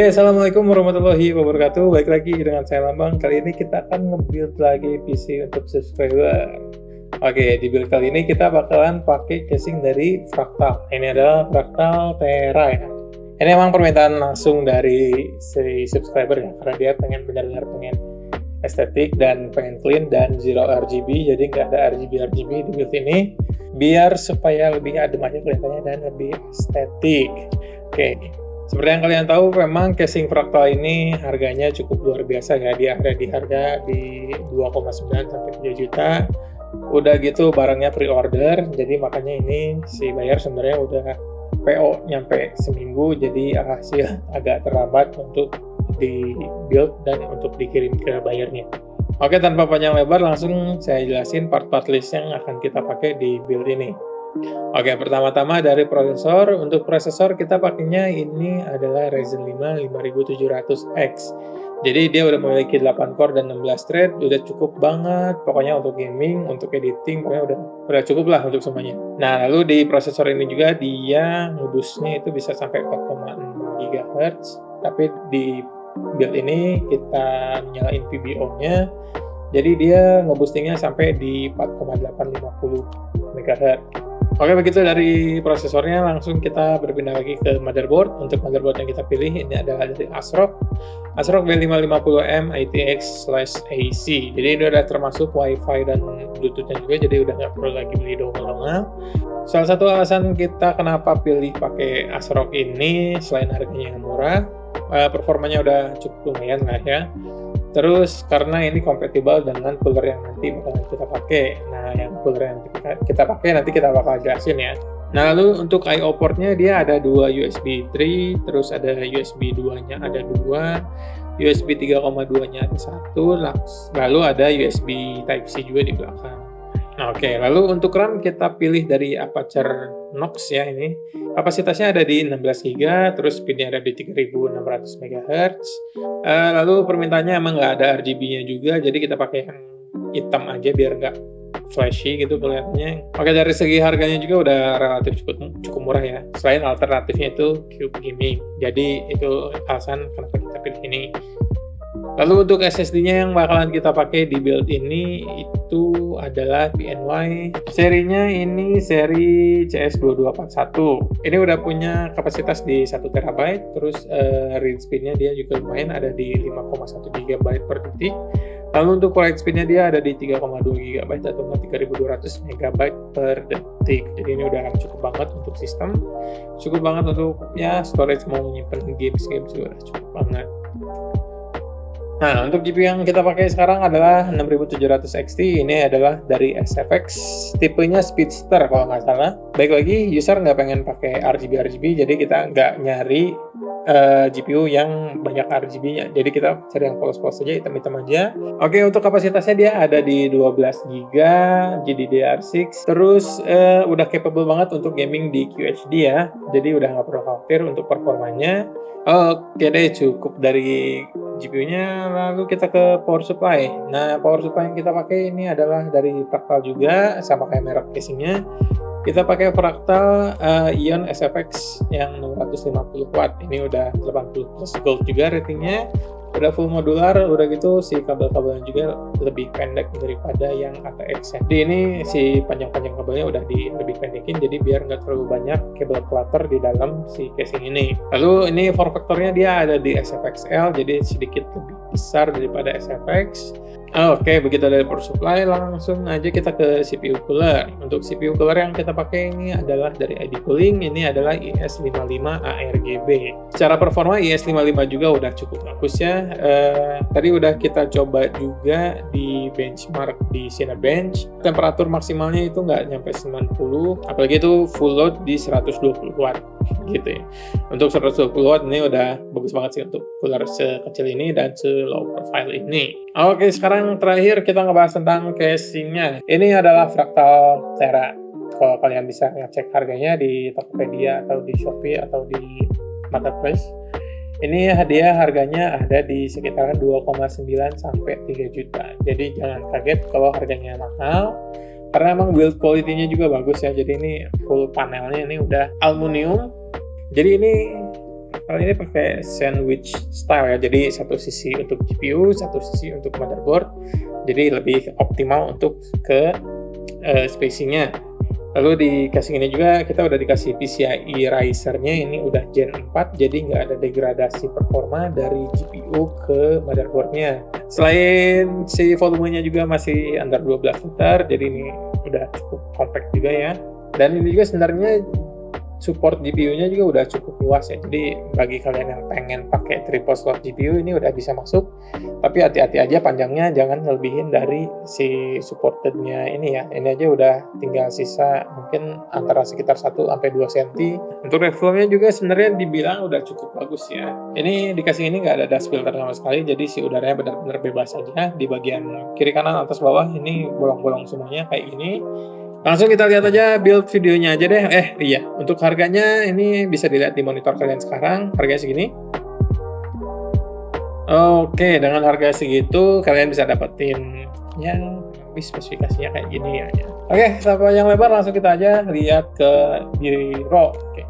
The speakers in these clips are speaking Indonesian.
Oke, Assalamualaikum warahmatullahi wabarakatuh. Baik lagi dengan saya Lambang. Kali ini kita akan nge-build lagi PC untuk subscriber. Oke, di build kali ini kita bakalan pakai casing dari Fractal. Ini adalah Fractal Terra ya. Ini emang permintaan langsung dari si subscriber ya, karena dia pengen benar-benar pengen estetik dan pengen clean dan zero RGB, jadi nggak ada RGB RGB di build ini, biar supaya lebih adem aja kelihatannya dan lebih estetik. Oke, seperti yang kalian tahu, memang casing fraktal ini harganya cukup luar biasa ya. Dia ada di harga di 2,9 sampai 3 juta. Udah gitu barangnya pre-order, jadi makanya ini si bayar sebenarnya udah PO nyampe seminggu, jadi hasil agak terlambat untuk di build dan untuk dikirim ke bayarnya. Oke, tanpa panjang lebar, langsung saya jelasin part-part list yang akan kita pakai di build ini. Oke, pertama-tama dari prosesor. Untuk prosesor kita pakainya ini adalah Ryzen 5 5700X. Jadi dia udah memiliki 8 core dan 16 thread, udah cukup banget. Pokoknya untuk gaming, untuk editing, pokoknya udah udah cukup lah untuk semuanya. Nah, lalu di prosesor ini juga dia ngebusnya itu bisa sampai 4,6 GHz. Tapi di build ini kita nyalain VBO-nya. Jadi dia ngeboostingnya sampai di 4,850 MHz. Oke begitu dari prosesornya langsung kita berpindah lagi ke motherboard. Untuk motherboard yang kita pilih ini adalah dari ASRock. ASRock B550M ITX slash AC. Jadi ini udah termasuk WiFi dan Bluetoothnya juga, jadi udah nggak perlu lagi beli dongle-dongle. Salah satu alasan kita kenapa pilih pakai ASRock ini selain harganya yang murah, eh, performanya udah cukup lumayan lah ya. Terus karena ini kompatibel dengan cooler yang nanti bakalan kita pakai. Nah, yang cooler yang kita pakai nanti kita bakal jelasin ya. Nah, lalu untuk I/O portnya dia ada dua USB 3, terus ada USB 2-nya ada dua, USB 3,2-nya ada satu, lalu ada USB Type-C juga di belakang. Oke, lalu untuk RAM kita pilih dari Aperture Knox ya ini. Kapasitasnya ada di 16 GB, terus speednya ada di 3600 MHz. Uh, lalu permintaannya emang nggak ada RGB-nya juga, jadi kita pakai yang hitam aja biar nggak flashy gitu kelihatannya. Oke dari segi harganya juga udah relatif cukup cukup murah ya. Selain alternatifnya itu Cube Gaming. Jadi itu alasan kenapa kita pilih ini. Lalu untuk SSD-nya yang bakalan kita pakai di build ini itu adalah PNY. Serinya ini seri CS2241. Ini udah punya kapasitas di 1 TB, terus uh, read speed-nya dia juga lumayan ada di 5,1 GB per detik. Lalu untuk write speed-nya dia ada di 3,2 GB atau 3200 MB per detik. Jadi ini udah cukup banget untuk sistem. Cukup banget untuk ya storage mau nyimpen games-games juga cukup banget. Nah, untuk GPU yang kita pakai sekarang adalah 6700 XT. Ini adalah dari SFX, tipenya Speedster kalau nggak salah. Baik lagi, user nggak pengen pakai RGB-RGB, jadi kita nggak nyari uh, eh, GPU yang banyak RGB-nya. Jadi kita cari yang polos-polos saja, hitam-hitam aja. Oke, untuk kapasitasnya dia ada di 12 GB GDDR6. Terus uh, udah capable banget untuk gaming di QHD ya. Jadi udah nggak perlu khawatir untuk performanya. Oke deh, cukup dari GPU-nya lalu kita ke power supply. Nah, power supply yang kita pakai ini adalah dari Fractal juga, sama kayak merek casingnya. Kita pakai Fractal uh, Ion SFX yang 650 watt. Ini udah 80 plus gold juga ratingnya udah full modular udah gitu si kabel-kabelnya juga lebih pendek daripada yang ATX ya. Di ini si panjang-panjang kabelnya udah di lebih pendekin jadi biar nggak terlalu banyak kabel clutter di dalam si casing ini. Lalu ini form factornya dia ada di SFXL jadi sedikit lebih besar daripada SFX. Oke, okay, begitu dari power supply, langsung aja kita ke CPU cooler. Untuk CPU cooler yang kita pakai ini adalah dari ID Cooling, ini adalah IS55 ARGB. Secara performa IS55 juga udah cukup bagus ya. Uh, tadi udah kita coba juga di benchmark di Cinebench. Temperatur maksimalnya itu nggak nyampe 90, apalagi itu full load di 120 watt. gitu ya. Untuk 120 watt ini udah bagus banget sih untuk cooler sekecil ini dan se low profile ini. Oke, sekarang terakhir kita ngebahas tentang casingnya. Ini adalah Fractal Terra. Kalau kalian bisa ngecek harganya di Tokopedia atau di Shopee atau di Marketplace. Ini hadiah harganya ada di sekitaran 2,9 sampai 3 juta. Jadi jangan kaget kalau harganya mahal karena emang build quality-nya juga bagus ya. Jadi ini full panelnya ini udah aluminium jadi ini kali ini pakai sandwich style ya. Jadi satu sisi untuk GPU, satu sisi untuk motherboard. Jadi lebih optimal untuk ke uh, spacingnya. Lalu di casing ini juga kita udah dikasih PCIe riser-nya ini udah Gen 4 jadi nggak ada degradasi performa dari GPU ke motherboardnya. Selain si volumenya juga masih under 12 liter jadi ini udah cukup compact juga ya. Dan ini juga sebenarnya support GPU-nya juga udah cukup luas ya. Jadi bagi kalian yang pengen pakai triple slot GPU ini udah bisa masuk. Tapi hati-hati aja panjangnya jangan ngelebihin dari si supportednya ini ya. Ini aja udah tinggal sisa mungkin antara sekitar 1 sampai 2 cm. Untuk airflow-nya juga sebenarnya dibilang udah cukup bagus ya. Ini dikasih ini nggak ada dust filter sama sekali, jadi si udaranya benar-benar bebas aja di bagian kiri kanan atas bawah ini bolong-bolong semuanya kayak gini Langsung kita lihat aja build videonya aja deh. Eh iya, untuk harganya ini bisa dilihat di monitor kalian sekarang. Harganya segini. Oke, dengan harga segitu kalian bisa dapetin yang spesifikasinya kayak gini ya. Oke, tanpa yang lebar langsung kita aja lihat ke biro. Oke.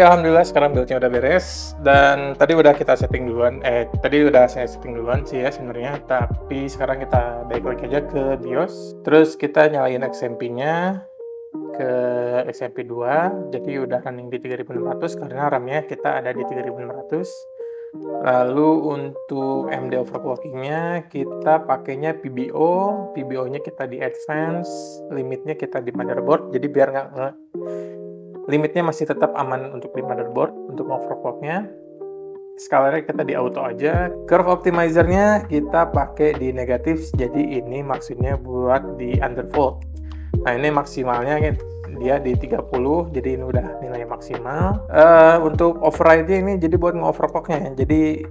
Oke, alhamdulillah sekarang buildnya udah beres dan tadi udah kita setting duluan. Eh, tadi udah saya setting duluan sih ya sebenarnya. Tapi sekarang kita balik lagi aja ke BIOS. Terus kita nyalain XMP-nya ke XMP 2. Jadi udah running di 3600 karena RAM-nya kita ada di 3600. Lalu untuk MD overclocking-nya kita pakainya PBO. PBO-nya kita di advance, limitnya kita di motherboard. Jadi biar nggak limitnya masih tetap aman untuk di motherboard untuk overclocknya. Skalernya kita di auto aja. Curve optimizernya kita pakai di negatif jadi ini maksudnya buat di underfold. Nah ini maksimalnya dia di 30 jadi ini udah nilai maksimal. Uh, untuk override ini jadi buat overclocknya jadi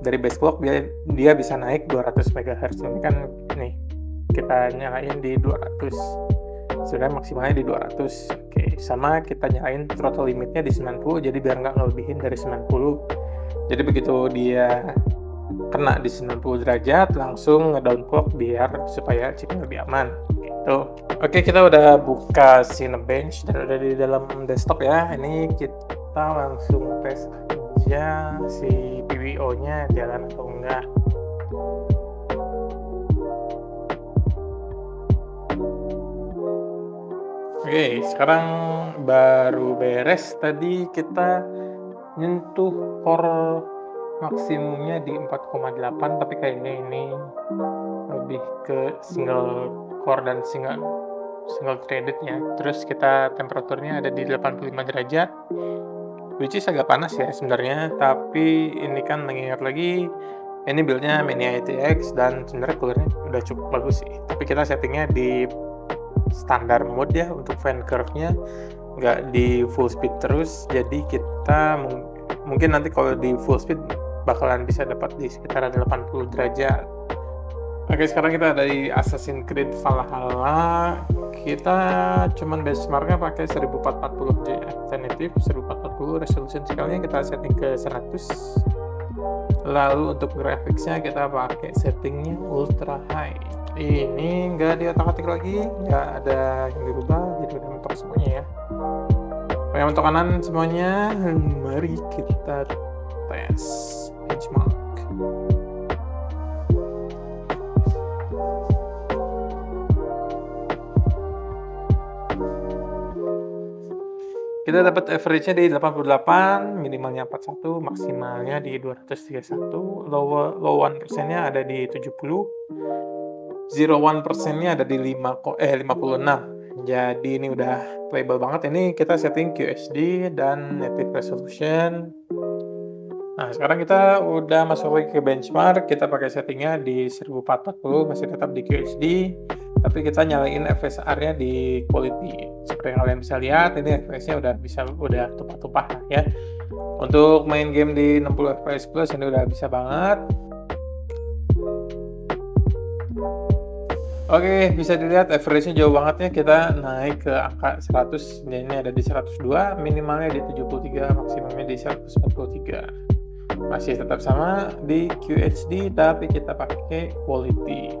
dari base clock dia dia bisa naik 200 MHz ini kan nih kita nyalain di 200 sudah maksimalnya di 200 oke sama kita nyalain throttle limitnya di 90 jadi biar nggak ngelebihin dari 90 jadi begitu dia kena di 90 derajat langsung ngedown clock biar supaya chipnya lebih aman. Gitu. Oke kita udah buka Cinebench dan udah di dalam desktop ya. Ini kita langsung tes aja si PBO nya jalan atau enggak Oke, sekarang baru beres. Tadi kita nyentuh core maksimumnya di 4,8 tapi kayaknya ini lebih ke single core dan single single threaded ya. Terus kita temperaturnya ada di 85 derajat. Which is agak panas ya sebenarnya, tapi ini kan mengingat lagi ini buildnya mini ITX dan sebenarnya coolernya udah cukup bagus sih. Tapi kita settingnya di standar mode ya untuk fan curve-nya. Nggak di full speed terus jadi kita mungkin nanti kalau di full speed bakalan bisa dapat di sekitar 80 derajat. Oke sekarang kita ada di Assassin's Creed Valhalla. Kita cuman benchmarknya pakai 1440 J alternatif 1440 resolution scale-nya kita setting ke 100 lalu untuk graphicsnya kita pakai settingnya ultra high ini nggak di otak atik lagi nggak ada yang dirubah jadi udah mentok semuanya ya. Oke, mentok kanan semuanya mari kita tes benchmark. Kita dapat average-nya di 88, minimalnya 41, maksimalnya di 231, low, low 1 persennya ada di 70, zero one persennya ada di 5 eh 56 jadi ini udah playable banget. Ini kita setting QHD dan native resolution. Nah sekarang kita udah masuk lagi ke benchmark. Kita pakai settingnya di 1440 masih tetap di QHD tapi kita nyalain FSR nya di quality. Seperti yang kalian bisa lihat ini FPS nya udah bisa udah tumpah-tumpah ya. Untuk main game di 60 fps plus ini udah bisa banget Oke, bisa dilihat average-nya jauh banget ya. Kita naik ke angka 100, ini ada di 102, minimalnya di 73, maksimumnya di 143. Masih tetap sama di QHD, tapi kita pakai quality.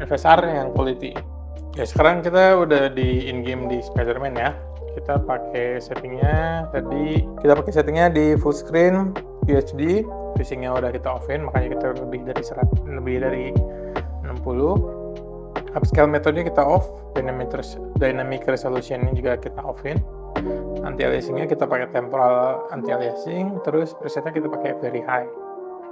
FSR yang quality. Ya, sekarang kita udah di in-game di Spider-Man ya. Kita pakai settingnya tadi, kita pakai settingnya di full screen QHD. Fishingnya udah kita offin, makanya kita lebih dari 100, lebih dari 60 upscale metode kita off dynamic, dynamic resolution ini juga kita offin. Anti aliasingnya kita pakai temporal anti aliasing terus presetnya kita pakai very high.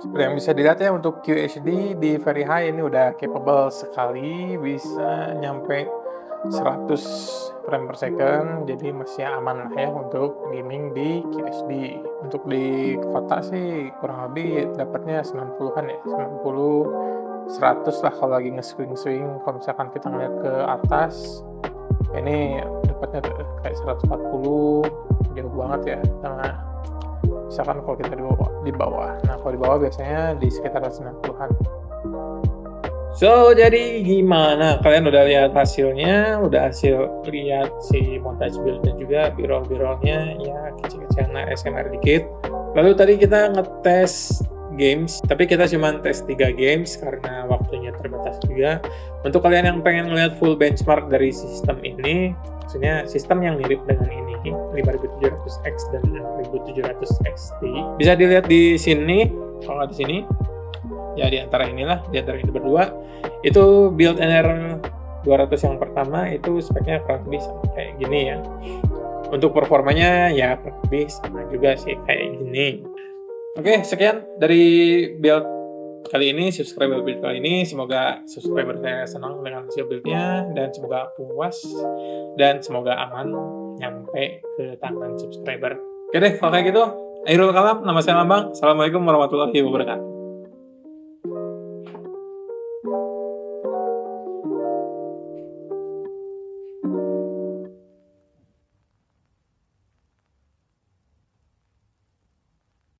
Seperti yang bisa dilihat ya untuk QHD di very high ini udah capable sekali bisa nyampe 100 frame per second jadi masih aman lah ya untuk gaming di QHD untuk di kota sih kurang lebih dapatnya 90-an ya 90 100 lah kalau lagi nge-swing-swing kalau misalkan kita ngeliat ke atas ini dapatnya kayak 140 jauh banget ya sama misalkan kalau kita di bawah di bawah nah kalau di bawah biasanya di sekitar 90-an So, jadi gimana? Kalian udah lihat hasilnya? Udah hasil lihat si montage build-nya juga, birol-birolnya, ya kecil-kecilan SMR dikit. Lalu tadi kita ngetes games, tapi kita cuma tes 3 games karena waktunya terbatas juga. Untuk kalian yang pengen melihat full benchmark dari sistem ini, maksudnya sistem yang mirip dengan ini, 5700X dan 5700 XT. Bisa dilihat di sini, kalau di sini, ya di antara inilah di antara ini berdua itu build NR 200 yang pertama itu speknya kurang lebih sama kayak gini ya untuk performanya ya kurang lebih sama juga sih kayak gini oke sekian dari build kali ini subscriber build kali ini semoga subscriber saya senang dengan hasil buildnya dan semoga puas dan semoga aman nyampe ke tangan subscriber oke deh kalau kayak gitu Airul Kalam, nama saya Lambang. Assalamualaikum warahmatullahi wabarakatuh.